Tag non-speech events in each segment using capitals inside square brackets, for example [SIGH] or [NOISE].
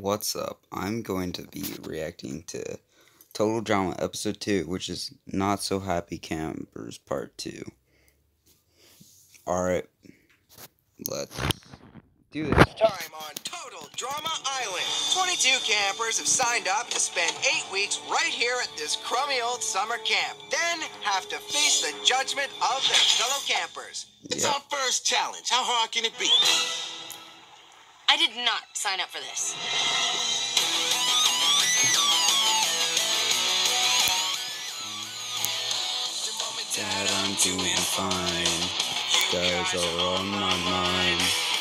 What's up? I'm going to be reacting to Total Drama Episode 2, which is Not So Happy Campers Part 2. Alright, let's do this. Time on Total Drama Island. 22 campers have signed up to spend eight weeks right here at this crummy old summer camp. Then have to face the judgment of their fellow campers. It's Yep. our first challenge. How hard can it be? I did not sign up for this. Dad, I'm doing fine. Guys are on my mind.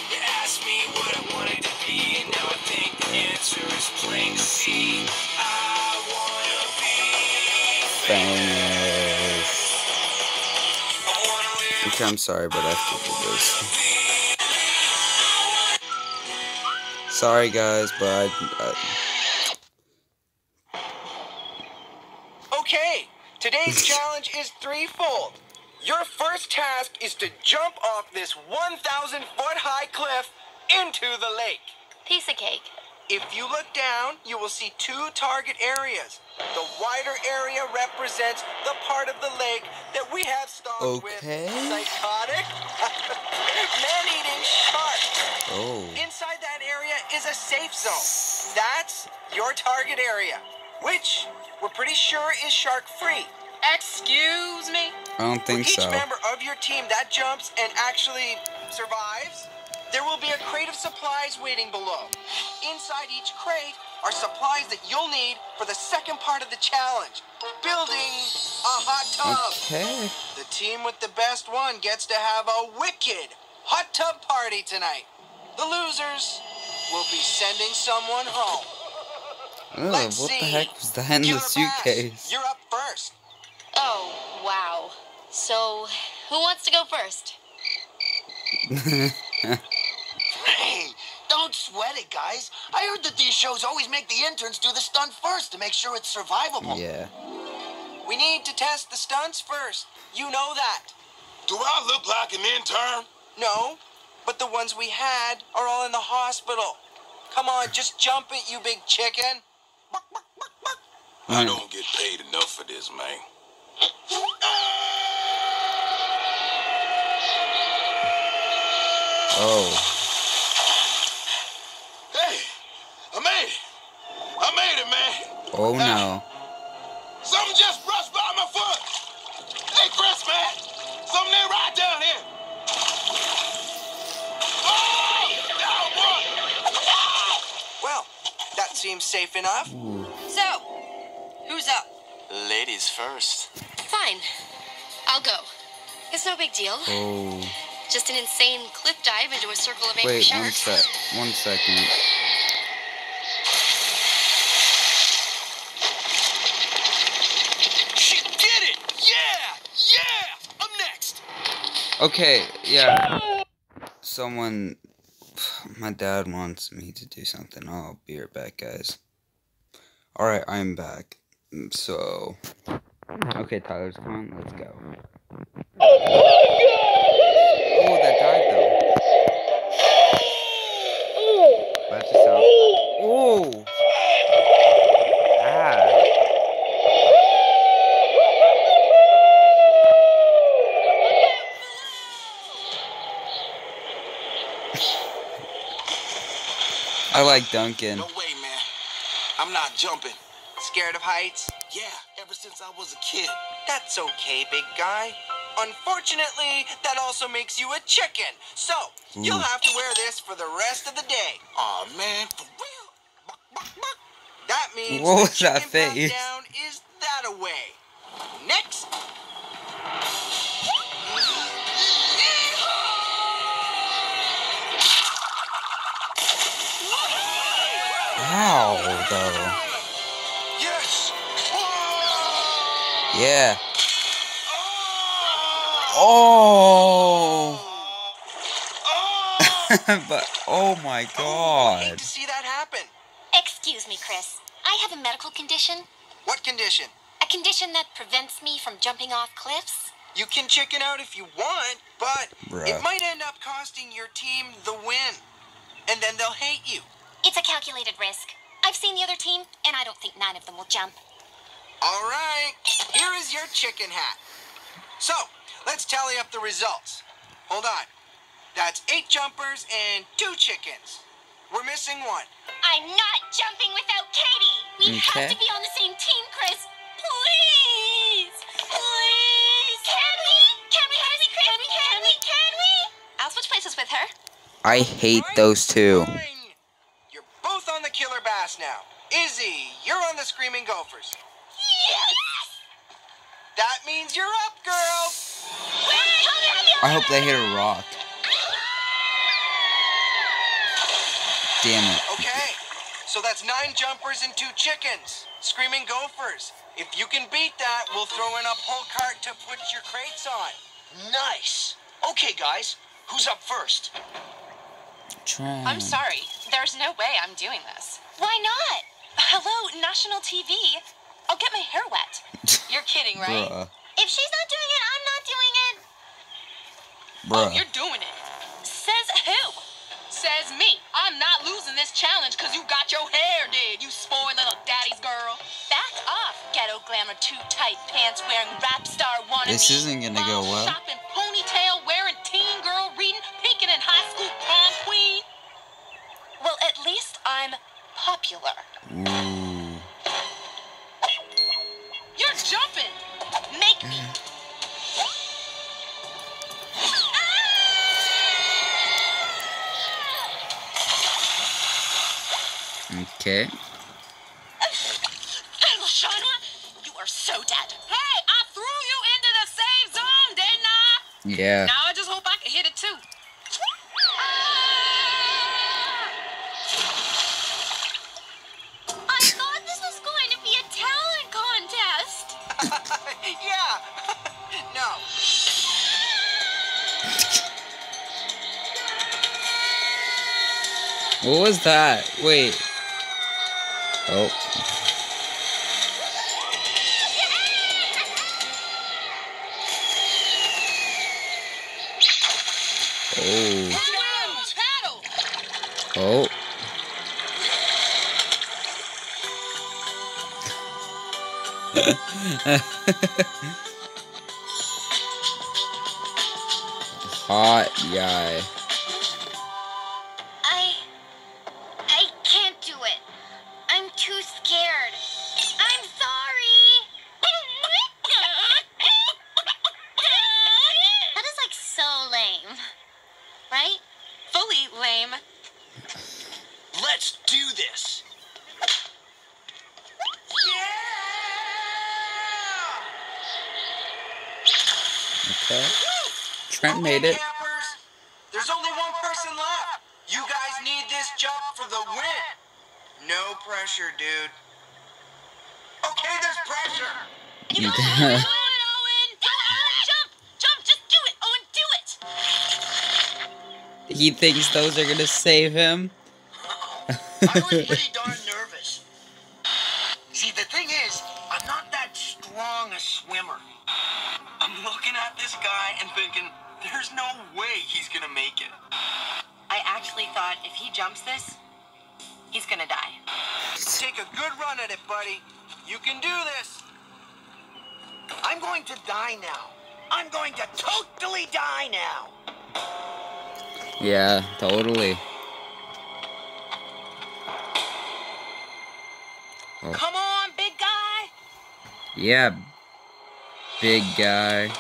You asked me what I wanted to be, and now I think the answer is plain to see. I wanna be Bangers. I wanna Okay, I'm sorry, but I have to do this. Sorry, guys, but I, I Okay, today's [LAUGHS] challenge is threefold. Your first task is to jump off this 1,000 foot high cliff into the lake. Piece of cake. If you look down, you will see two target areas. The wider area represents the part of the lake that we have stalked Okay. with psychotic, [LAUGHS] is a safe zone. That's your target area, which we're pretty sure is shark-free. Excuse me? I don't For think each so. Each member of your team that jumps and actually survives, there will be a crate of supplies waiting below. Inside each crate are supplies that you'll need for the second part of the challenge building a hot tub. Okay. The team with the best one gets to have a wicked hot tub party tonight. The losers will be sending someone home. Oh, Ugh, Let's what the see. heck was that in the Killer Bass, suitcase? You're up first. Oh, wow. So, who wants to go first? [LAUGHS] Hey, don't sweat it, guys. I heard that these shows always make the interns do the stunt first to make sure it's survivable. yeah. We need to test the stunts first. You know that. Do I look like an intern? No, but the ones we had are all in the hospital. Come on, just jump it, you big chicken. I don't get paid enough for this, man. Oh. Hey, I made it. I made it, man. Oh no. Safe enough. Ooh. So, who's up? Ladies first. Fine. I'll go. It's no big deal. Oh. Just an insane cliff dive into a circle of angry Wait, one sharks. sec. One second. She did it. Yeah, yeah. I'm next. Okay, yeah. Someone. My dad wants me to do something. I'll be right back, guys. Alright, I'm back. So. Okay, Tyler's coming. Let's go. Oh, that died though. That just sound. Oh! Ah! I like Duncan. No way, man. I'm not jumping. Scared of heights? Yeah, ever since I was a kid. That's okay, big guy. Unfortunately, that also makes you a chicken. So, you'll have to wear this for the rest of the day. Aw, man, for real. That means What was that face? Ow, though. Yes. Yeah. Oh. Oh! Oh. [LAUGHS] but, oh my oh, Hate god. to see that happen. Excuse me, Chris. I have a medical condition. What condition? A condition that prevents me from jumping off cliffs. You can chicken out if you want, but it might end up costing your team the win. And then they'll hate you. It's a calculated calculated risk. I've seen the other team, and I don't think nine of them will jump. All right, here is your chicken hat. So, let's tally up the results. Hold on. That's eight jumpers and two chickens. We're missing one. I'm not jumping without Katie. We Okay. have to be on the same team, Chris. Please, please. Can we? Can we? Can we? Can we? Can we? Can we? I'll switch places with her. I hate those two. Fine. You're both on the killer bass now. Izzy, you're on the screaming gophers. Yes. That means you're up, girls. I hope they hit a rock. Damn it. Okay, so that's nine jumpers and two chickens. Screaming gophers. If you can beat that, we'll throw in a pull cart to put your crates on. Nice. Okay, guys, who's up first? Try. I'm sorry. There's no way I'm doing this. Why not? Hello, national TV. I'll get my hair wet. [LAUGHS] You're kidding, right? Bruh. If she's not doing it, I'm not doing it. Oh, you're doing it. Says who? Says me. I'm not losing this challenge because you got your hair did, you spoiled little daddy's girl. Back off, ghetto glamour, too tight pants wearing rap star wannabe. This isn't gonna go well. Shopping, popular. Ooh. You're jumping. Make me. Okay. Leshawna, you are so dead. Hey, I threw you into the safe zone, didn't I? Yeah. Now What was that? Wait. Oh. Oh. Oh. [LAUGHS] Hot guy. Trent made it. campers. There's only one person left. You guys need this jump for the win. No pressure, dude. Okay, there's pressure. You know, do it, Owen. Do Owen. Jump, jump. Just do it, Owen. Do it. he thinks those are gonna save him. [LAUGHS] I was pretty darn at this guy and thinking, there's no way he's gonna make it. I actually thought if he jumps this, he's gonna die. Take a good run at it, buddy. You can do this. I'm going to die now. I'm going to totally die now. Yeah, totally. Oh. Come on, big guy. Yeah, big guy.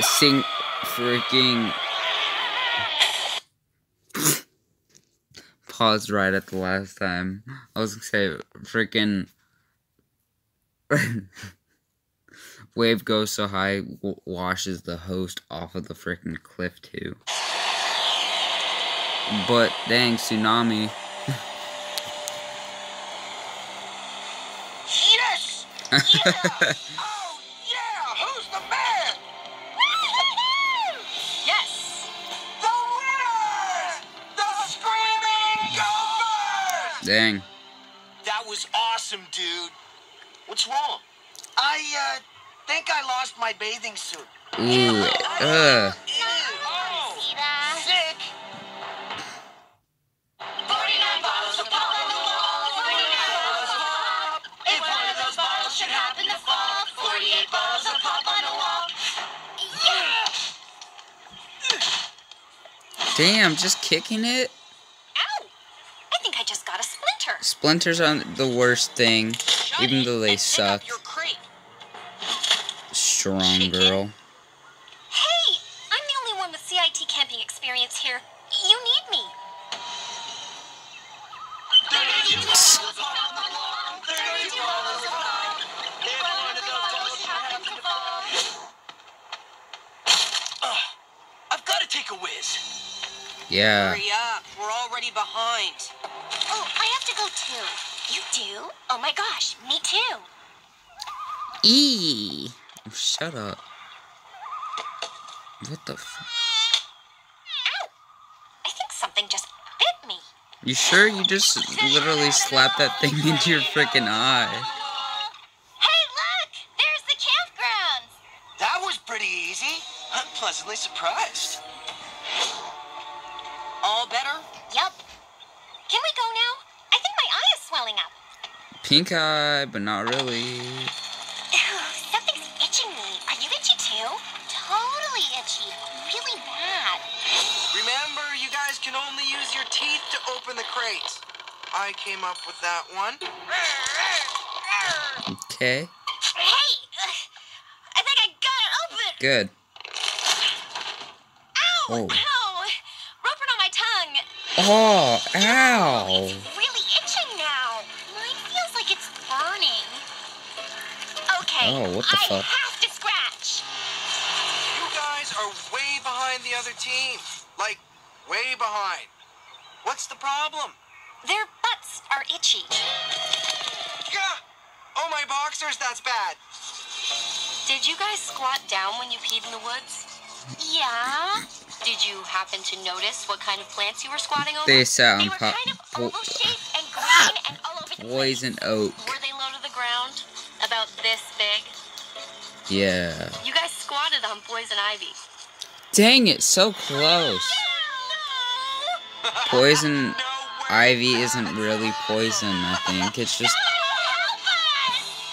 Sing freaking paused right at the last time. I was gonna say freaking [LAUGHS] wave goes so high w- washes the host off of the freaking cliff too. But dang tsunami. Yes! [LAUGHS] Yeah! Dang. That was awesome, dude. What's wrong? I, uh, think I lost my bathing suit. Ooh, ugh. Sick. 49 bottles of pop on the wall. 49 bottles of pop. If one of those bottles should happen to fall, 48 bottles of pop on the wall. Yeah! Damn, just kicking it? Ow! I think I just got a splinter. Splinters aren't the worst thing, even though they And pick up suck. Strong girl. Hey, I'm the only one with CIT camping experience here. You need me. I've got to take a whiz. Yeah. Hurry up. We're already behind. Oh, I have to go too. You do? Oh my gosh, me too. E. Oh, shut up. What the f- Ow! I think something just bit me. You sure you just literally slapped that thing [LAUGHS] into your freaking eye? Hey, look! There's the campgrounds. That was pretty easy. I'm pleasantly surprised. Pink eye, but not really. Ew, something's itching me. Are you itchy too? Totally itchy. Really bad. Remember, you guys can only use your teeth to open the crates. I came up with that one. Okay. Hey! ugh, I think I got it open. Good. Ow! Oh. Ow! Roping on my tongue. Oh, ow. It's really itching now. Mine feels like it's burning. Okay. Oh, what the I fuck? have to scratch. You guys are way behind the other team. Like, way behind. What's the problem? Their butts are itchy. Yeah. Oh, my boxers, that's bad. Did you guys squat down when you peed in the woods? Yeah. Did you happen to notice what kind of plants you were squatting over? They They were kind of Po- oval shaped and green and all over the poison oak. Were they low to the ground? About this big? Yeah. You guys squatted on poison ivy. Dang it, so close. Poison No way. ivy isn't really poison, I think. It's just,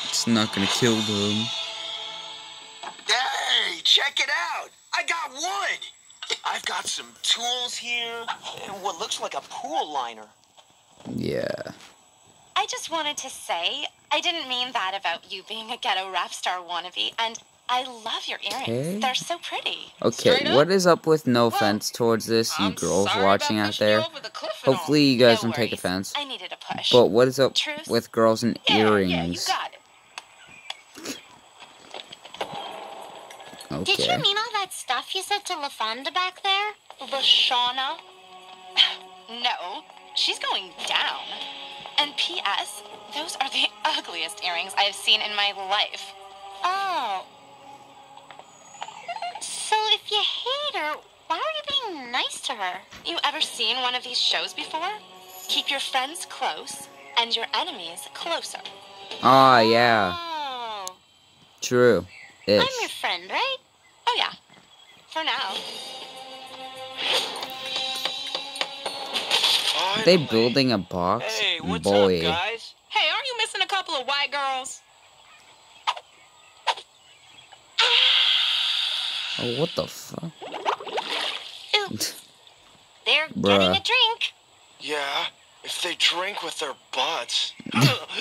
it's not gonna kill them. Hey, check it out. I got wood. I've got some tools here and what looks like a pool liner. Yeah. I just wanted to say, I didn't mean that about you being a ghetto rap star wannabe, and I love your earrings. Okay. They're so pretty. Okay, Straight up? what is up with no Well, offense towards this, you I'm girls watching out there? the cliff and all. Hopefully you guys No don't take offense. I needed a push. But what is up Truth? with girls and yeah, earrings? Yeah, you got it. Did you mean all that stuff you said to LaFonda back there? Leshawna? [SIGHS] no, she's going down. And P.S., those are the [LAUGHS] ugliest earrings I've seen in my life. Oh. So if you hate her, why are you being nice to her? You ever seen one of these shows before? Keep your friends close and your enemies closer. Ah, yeah. Oh. True. Ish. I'm your friend, right? Oh, yeah. For now. They building a box? Hey, what's Boy. up, guys? Hey, aren't you missing a couple of white girls? Oh, what the fuck? Oops. They're [LAUGHS] Bruh. getting a drink. Yeah, if they drink with their butts. [LAUGHS] [LAUGHS]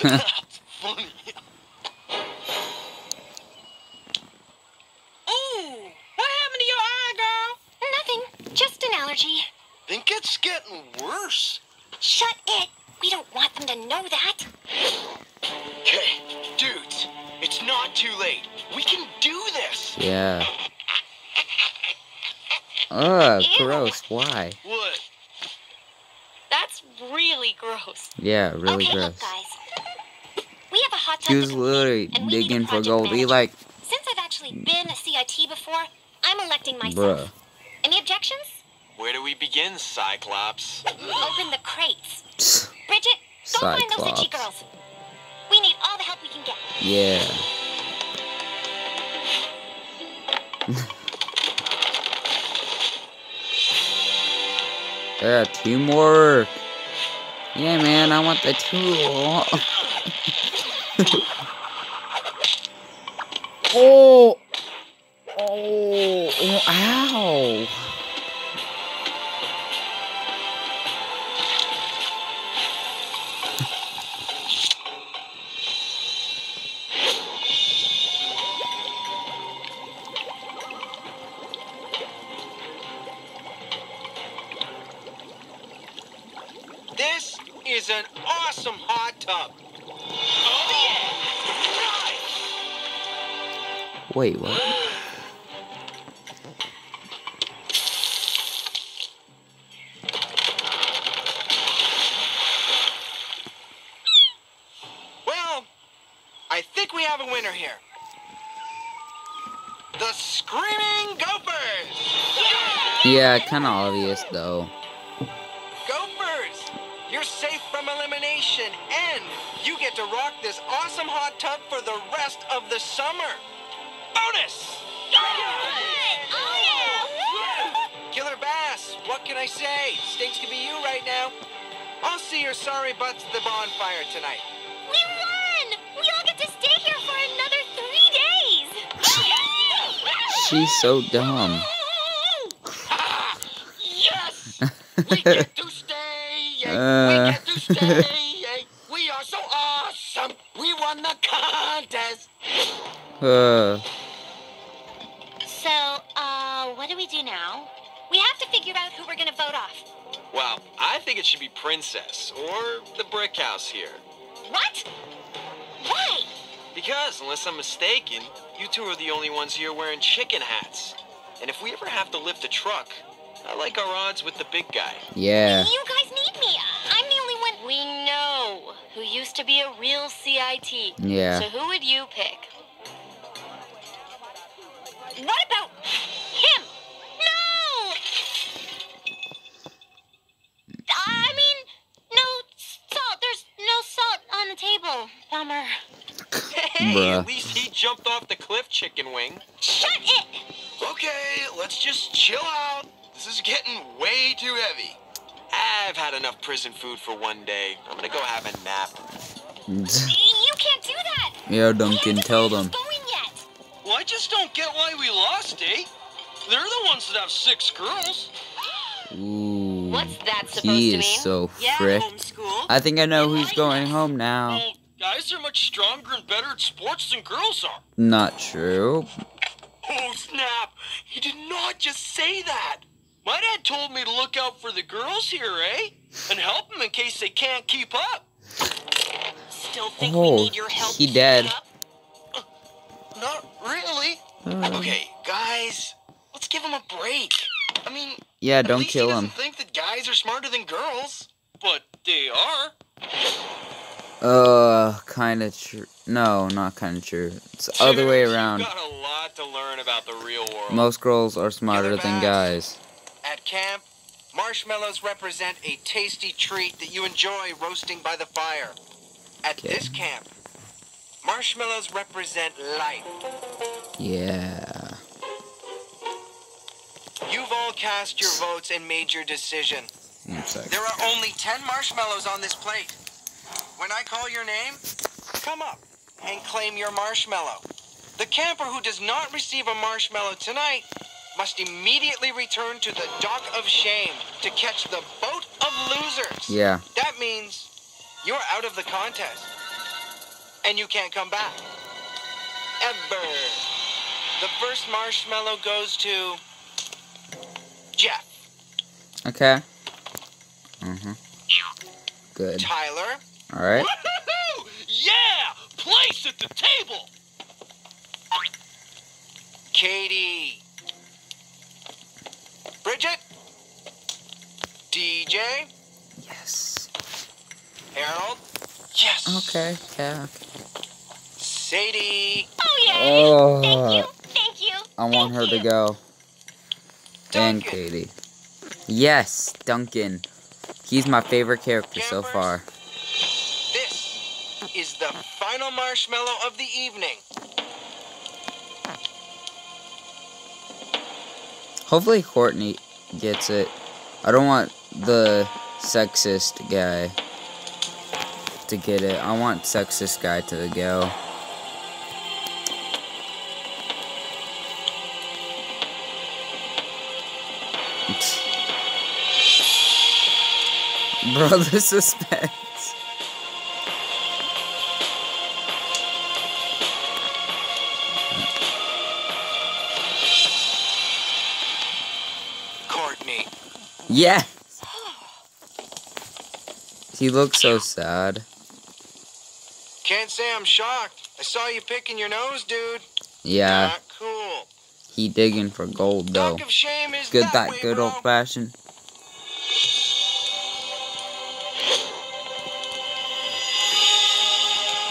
That's funny. Ooh, what happened to your eye, girl? Nothing. Just an allergy. Think it's getting worse. Shut it. We don't want them to know that. Okay, dudes, it's not too late. We can do this. Yeah. [LAUGHS] Ugh, Ew. gross. Why? What? That's really gross. Yeah, really okay, gross. look, guys. We have a hot tub He to was literally and we need a digging for project gold. He manager. like, Since I've actually been a CIT before, I'm electing myself. bruh. Any objections? Where do we begin, Cyclops? Open the crates. Bridget, go Cyclops. find those itchy girls. We need all the help we can get. Yeah. yeah, teamwork. Yeah, man, I want the tool. [LAUGHS] Oh. oh. Oh. Ow. Wait, what? Well, I think we have a winner here. The Screaming Gophers! Yeah, kind of obvious though. Gophers! You're safe from elimination, and you get to rock this awesome hot tub for the rest of the summer. Can I say? Stinks to be you right now. I'll see your sorry butts at the bonfire tonight. We won! We all get to stay here for another three days! She's so dumb. Yes! [LAUGHS] We get to stay! Uh. We get to stay! We are so awesome! We won the contest! Uh, Princess or the Brick House here. What? Why? Because, unless I'm mistaken, you two are the only ones here wearing chicken hats. And if we ever have to lift a truck, I like our odds with the big guy. yeah. You guys need me. I'm the only one. We know who used to be a real CIT. Yeah. So who would you pick? What about Bummer. Hey, [LAUGHS] Bruh. at least he jumped off the cliff, chicken wing. Shut it! Okay, let's just chill out. This is getting way too heavy. I've had enough prison food for one day. I'm gonna go have a nap. [LAUGHS] You can't do that. yeah, Duncan, haven't tell them. Going yet. Well, I just don't get why we lost, eh? They're the ones that have six girls. Ooh. What's that supposed He to is mean? so Yeah, frick. homeschool. I think I know who's going home now. Well, guys are much stronger and better at sports than girls are. Not true. Oh, snap! He did not just say that! My dad told me to look out for the girls here, eh? And help them in case they can't keep up. Still think we Oh, need your help. he keeping dead. up? Not really. Uh, Okay, guys, let's give him a break. I mean, yeah, don't least kill he him. doesn't think that guys are smarter than girls. But they are. Uh, kind of true. No, not kind of true. It's the other way around. You've got a lot to learn about the real world. Most girls are smarter than guys. At camp, marshmallows represent a tasty treat that you enjoy roasting by the fire. At this camp, marshmallows represent life. Yeah. You've all cast your votes and made your decision. There are only 10 marshmallows on this plate. When I call your name, come up and claim your marshmallow. The camper who does not receive a marshmallow tonight must immediately return to the dock of shame to catch the boat of losers. Yeah. That means you're out of the contest. And you can't come back. Ever. The first marshmallow goes to Geoff. Okay. Mhm. Good. Tyler. All right. Woohoo! Yeah! Place at the table! Katie. Bridget. DJ. Yes. Harold. Yes. Okay. Yeah. Sadie. Oh yeah. Oh. Thank you. Thank you. I want her thank to you. go. And Katie. Yes, Duncan. He's my favorite character so far. Is the final marshmallow of the evening. Hopefully Courtney gets it. I don't want the sexist guy to get it. I want sexist guy to go. [LAUGHS] Bro, the suspense. Yeah. He looks so sad. Can't say I'm shocked. I saw you picking your nose, dude. Yeah, Not cool. he digging for gold though. Talk of shame is Good that, that way, good bro. old fashioned.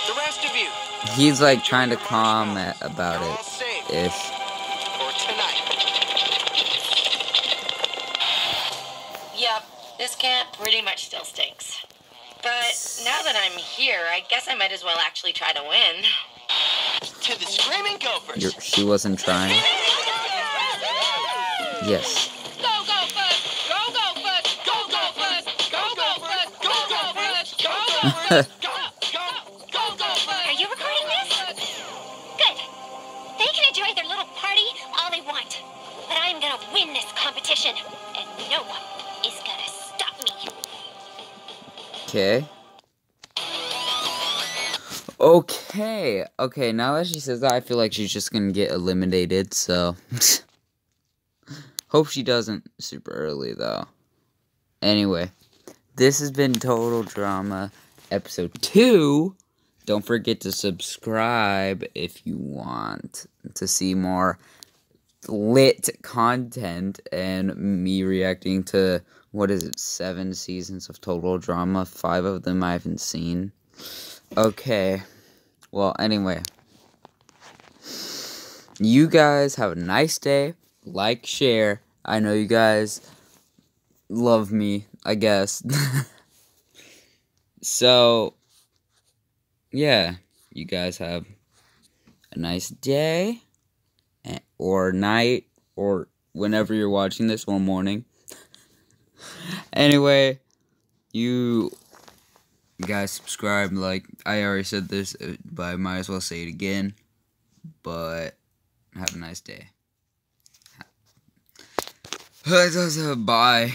The rest of you, He's like trying to comment about it. If this camp pretty much still stinks. But now that I'm here, I guess I might as well actually try to win. To the screaming gophers. you're, she wasn't trying. Yes. Go, go, first! Go, go, first! Go, go, first! Go, go, first! Go, go, first! Go, go, [LAUGHS] first! Go, go, go, go, first! Are you recording this? Good. They can enjoy their little party all they want. But I'm gonna win this competition. And no one Okay. Okay. Okay, now that she says that, I feel like she's just gonna get eliminated, so. [LAUGHS] Hope she doesn't super early, though. Anyway, this has been Total Drama episode 2. Don't forget to subscribe if you want to see more lit content and me reacting to what is it seven seasons of total drama? Five of them i haven't seen. Okay. Well anyway. You guys have a nice day. Like share. I know you guys love me i guess. [LAUGHS] So yeah. You guys have a nice day eh, or night or whenever you're watching this or morning anyway you guys subscribe like i already said this uh, but i might as well say it again. But have a nice day. [SIGHS] Bye